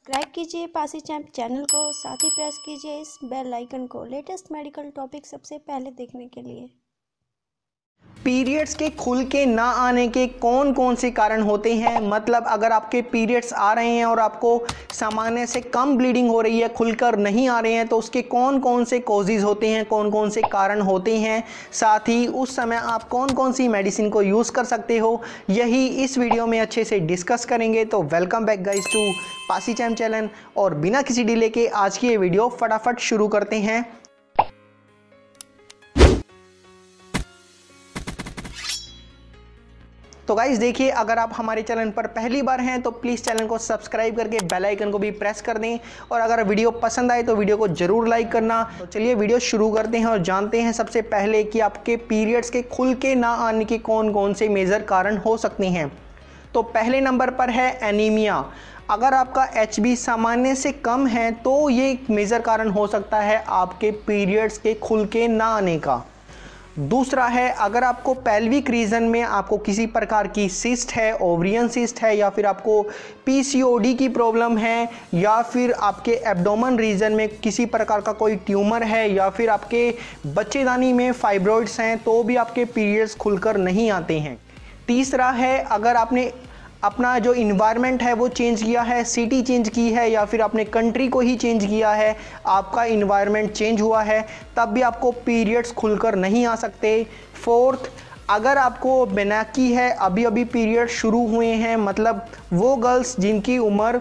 Subscribe कीजिए Pasi champ channel को, साथ ही प्रेस कीजिए इस बेल आइकन को, लेटेस्ट मेडिकल टॉपिक सबसे पहले देखने के लिए। पीरियड्स के खुल के ना आने के कौन कौन से कारण होते हैं? मतलब अगर आपके पीरियड्स आ रहे हैं और आपको सामान्य से कम ब्लीडिंग हो रही है, खुलकर नहीं आ रहे हैं तो उसके कौन कौन से कॉजेज़ होते हैं कौन कौन से कारण होते हैं? साथ ही उस समय आप कौन कौन सी मेडिसिन को यूज़ कर सकते हो? यही इस वीडियो में अच्छे से डिस्कस करेंगे। तो वेलकम बैक गाइज़ टू पासी चैम चैनल और बिना किसी डिले के आज की ये वीडियो फटाफट शुरू करते हैं। तो गाइज़ देखिए, अगर आप हमारे चैनल पर पहली बार हैं तो प्लीज़ चैनल को सब्सक्राइब करके बेल आइकन को भी प्रेस कर दें। और अगर वीडियो पसंद आए तो वीडियो को ज़रूर लाइक करना। तो चलिए वीडियो शुरू करते हैं और जानते हैं सबसे पहले कि आपके पीरियड्स के खुल के ना आने के कौन कौन से मेजर कारण हो सकते हैं। तो पहले नंबर पर है एनीमिया अगर आपका एचबी सामान्य से कम है तो ये मेजर कारण हो सकता है आपके पीरियड्स के खुल के ना आने का। दूसरा है, अगर आपको पैल्विक रीजन में आपको किसी प्रकार की सिस्ट है ओवरियन सिस्ट है, या फिर आपको पीसीओडी की प्रॉब्लम है, या फिर आपके एब्डोमन रीजन में किसी प्रकार का कोई ट्यूमर है, या फिर आपके बच्चेदानी में फाइब्रॉइड्स हैं तो भी आपके पीरियड्स खुलकर नहीं आते हैं। तीसरा है, अगर आपने अपना जो इन्वायरमेंट है वो चेंज किया है सिटी चेंज की है या फिर आपने कंट्री को ही चेंज किया है, आपका इन्वायरमेंट चेंज हुआ है, तब भी आपको पीरियड्स खुलकर नहीं आ सकते। फोर्थ अगर आपको बेनाकी है अभी अभी पीरियड शुरू हुए हैं मतलब वो गर्ल्स जिनकी उम्र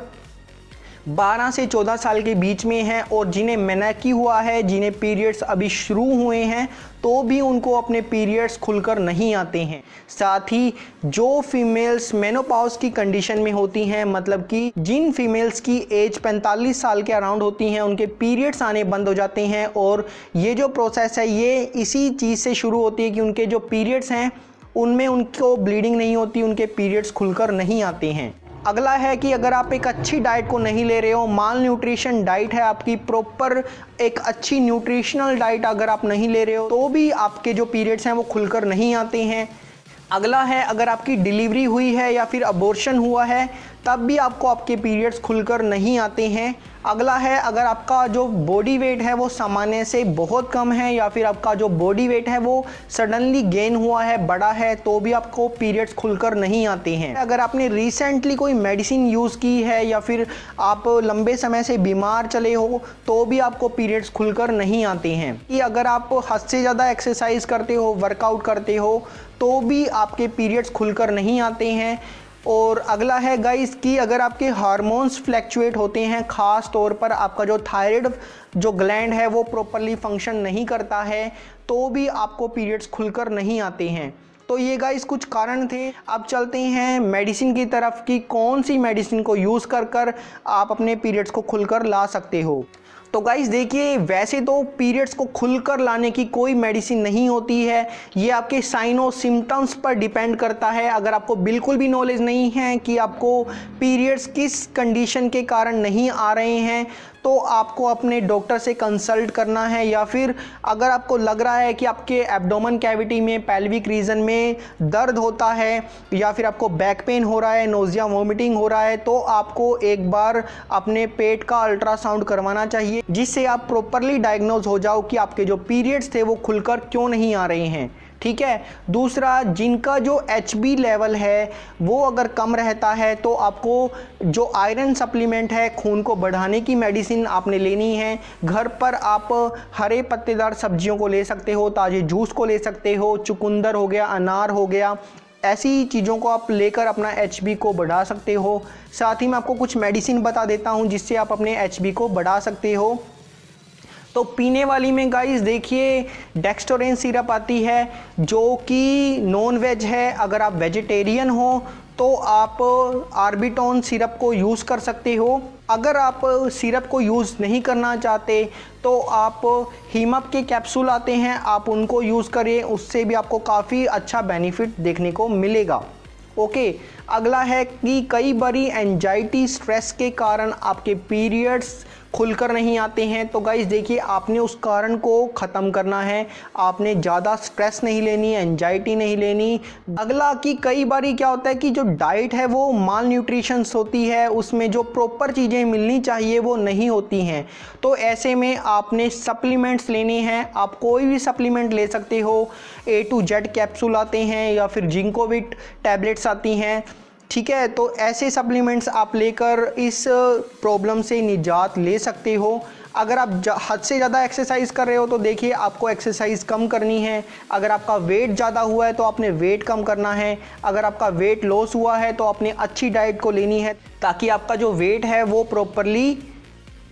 12 से 14 साल के बीच में हैं और जिन्हें मैनाकी हुआ है, जिन्हें पीरियड्स अभी शुरू हुए हैं तो भी उनको अपने पीरियड्स खुलकर नहीं आते हैं। साथ ही, जो फीमेल्स मेनोपाउस की कंडीशन में होती हैं मतलब कि जिन फीमेल्स की एज 45 साल के अराउंड होती हैं, उनके पीरियड्स आने बंद हो जाते हैं और ये जो प्रोसेस है, ये इसी चीज़ से शुरू होती है कि उनके जो पीरियड्स हैं, उनमें उनको ब्लीडिंग नहीं होती, उनके पीरियड्स खुलकर नहीं आते हैं। अगला है कि अगर आप एक अच्छी डाइट को नहीं ले रहे हो माल न्यूट्रिशन डाइट है आपकी प्रॉपर एक अच्छी न्यूट्रिशनल डाइट अगर आप नहीं ले रहे हो तो भी आपके जो पीरियड्स हैं वो खुलकर नहीं आते हैं। अगला है, अगर आपकी डिलीवरी हुई है या फिर अबॉर्शन हुआ है, तब भी आपको आपके पीरियड्स खुलकर नहीं आते हैं। अगला है, अगर आपका जो बॉडी वेट है वो सामान्य से बहुत कम है या फिर आपका जो बॉडी वेट है वो सडनली गेन हुआ है, बड़ा है तो भी आपको पीरियड्स खुलकर नहीं आते हैं। अगर आपने रिसेंटली कोई मेडिसिन यूज़ की है या फिर आप लंबे समय से बीमार चले हो तो भी आपको पीरियड्स खुलकर नहीं आते हैं। कि अगर आप हद से ज़्यादा एक्सरसाइज करते हो वर्कआउट करते हो तो भी आपके पीरियड्स खुलकर नहीं आते हैं। और अगला है गाइस कि अगर आपके हार्मोन्स फ्लैक्चुएट होते हैं, ख़ास तौर पर आपका जो थायराइड जो ग्लैंड है, वो प्रॉपरली फ़ंक्शन नहीं करता है तो भी आपको पीरियड्स खुलकर नहीं आते हैं। तो ये गाइस कुछ कारण थे। अब चलते हैं मेडिसिन की तरफ़ कि कौन सी मेडिसिन को यूज़ कर कर आप अपने पीरियड्स को खुलकर ला सकते हो। तो गाइज़ देखिए, वैसे तो पीरियड्स को खुलकर लाने की कोई मेडिसिन नहीं होती है। ये आपके साइनो सिम्टम्स पर डिपेंड करता है। अगर आपको बिल्कुल भी नॉलेज नहीं है कि आपको पीरियड्स किस कंडीशन के कारण नहीं आ रहे हैं तो आपको अपने डॉक्टर से कंसल्ट करना है या फिर अगर आपको लग रहा है कि आपके एब्डोमन कैविटी में पैल्विक रीजन में दर्द होता है या फिर आपको बैक पेन हो रहा है नोजिया वोमिटिंग हो रहा है तो आपको एक बार अपने पेट का अल्ट्रासाउंड करवाना चाहिए, जिससे आप प्रॉपरली डायग्नोज हो जाओ कि आपके जो पीरियड्स थे वो खुलकर क्यों नहीं आ रहे हैं। ठीक है? दूसरा, जिनका जो एचबी लेवल है, वो अगर कम रहता है तो आपको जो आयरन सप्लीमेंट है, खून को बढ़ाने की मेडिसिन आपने लेनी है। घर पर आप हरे पत्तेदार सब्जियों को ले सकते हो, ताज़े जूस को ले सकते हो, चुकंदर हो गया, अनार हो गया, ऐसी चीज़ों को आप लेकर अपना एचबी को बढ़ा सकते हो। साथ ही मैं आपको कुछ मेडिसिन बता देता हूँ, जिससे आप अपने एचबी को बढ़ा सकते हो। तो पीने वाली में गाइस देखिए डेक्स्टोरेन सिरप आती है, जो कि नॉन वेज है। अगर आप वेजिटेरियन हो तो आप आर्बिटोन सिरप को यूज़ कर सकते हो। अगर आप सिरप को यूज़ नहीं करना चाहते तो आप हीमप के कैप्सूल आते हैं, आप उनको यूज़ करें उससे भी आपको काफ़ी अच्छा बेनिफिट देखने को मिलेगा। ओके अगला है कि कई बारी एंजाइटी स्ट्रेस के कारण आपके पीरियड्स खुलकर नहीं आते हैं। तो गाइज़ देखिए, आपने उस कारण को ख़त्म करना है। आपने ज़्यादा स्ट्रेस नहीं लेनी एनजाइटी नहीं लेनी। अगला कि कई बार क्या होता है कि जो डाइट है, वो माल न्यूट्रिशंस होती है। उसमें जो प्रॉपर चीज़ें मिलनी चाहिए, वो नहीं होती हैं। तो ऐसे में आपने सप्लीमेंट्स लेने हैं। आप कोई भी सप्लीमेंट ले सकते हो। ए टू जेड कैप्सूल आते हैं या फिर जिंकोविट टैबलेट्स आती हैं। ठीक है? तो ऐसे सप्लीमेंट्स आप लेकर इस प्रॉब्लम से निजात ले सकते हो। अगर आप हद से ज़्यादा एक्सरसाइज कर रहे हो तो देखिए आपको एक्सरसाइज कम करनी है। अगर आपका वेट ज़्यादा हुआ है तो आपने वेट कम करना है। अगर आपका वेट लॉस हुआ है तो आपने अच्छी डाइट को लेनी है, ताकि आपका जो वेट है, वो प्रॉपरली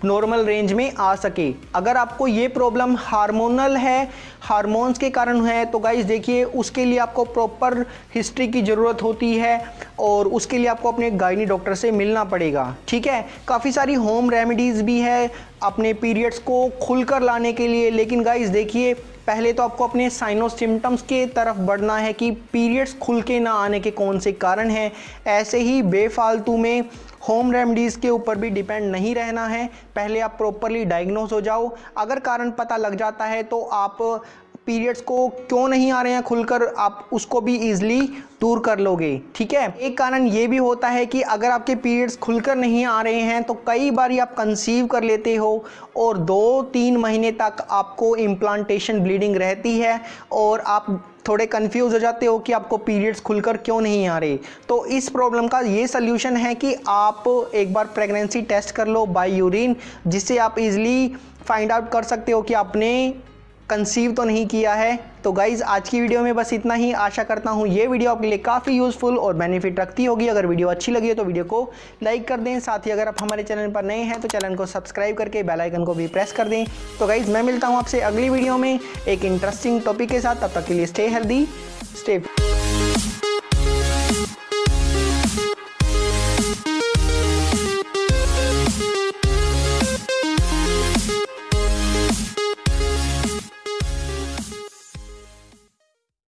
नॉर्मल रेंज में आ सके। अगर आपको ये प्रॉब्लम हार्मोनल है हार्मोन्स के कारण है तो गाइज़ देखिए, उसके लिए आपको प्रॉपर हिस्ट्री की ज़रूरत होती है और उसके लिए आपको अपने गायनी डॉक्टर से मिलना पड़ेगा। ठीक है? काफ़ी सारी होम रेमेडीज़ भी है अपने पीरियड्स को खुलकर लाने के लिए, लेकिन गाइज़ देखिए, पहले तो आपको अपने साइनो सिम्टम्स के तरफ़ बढ़ना है कि पीरियड्स खुल के ना आने के कौन से कारण हैं। ऐसे ही बेफालतू में होम रेमडीज़ के ऊपर भी डिपेंड नहीं रहना है। पहले आप प्रॉपरली डायग्नोज हो जाओ। अगर कारण पता लग जाता है तो आप पीरियड्स को क्यों नहीं आ रहे हैं खुलकर? आप उसको भी ईजिली दूर कर लोगे, ठीक है? एक कारण ये भी होता है कि अगर आपके पीरियड्स खुलकर नहीं आ रहे हैं तो कई बार आप कंसीव कर लेते हो और दो तीन महीने तक आपको इम्प्लांटेशन ब्लीडिंग रहती है और आप थोड़े कंफ्यूज हो जाते हो कि आपको पीरियड्स खुलकर क्यों नहीं आ रहे। तो इस प्रॉब्लम का ये सोल्यूशन है कि आप एक बार प्रेगनेंसी टेस्ट कर लो बाय यूरिन जिससे आप इजीली फाइंड आउट कर सकते हो कि आपने कंसीव तो नहीं किया है। तो गाइज़ आज की वीडियो में बस इतना ही। आशा करता हूँ ये वीडियो आपके लिए काफ़ी यूज़फुल और बेनिफिट रखती होगी। अगर वीडियो अच्छी लगी है तो वीडियो को लाइक कर दें। साथ ही अगर आप हमारे चैनल पर नए हैं तो चैनल को सब्सक्राइब करके बेल आइकन को भी प्रेस कर दें। तो गाइज़ मैं मिलता हूँ आपसे अगली वीडियो में एक इंटरेस्टिंग टॉपिक के साथ। तब तक के लिए स्टे हेल्दी स्टे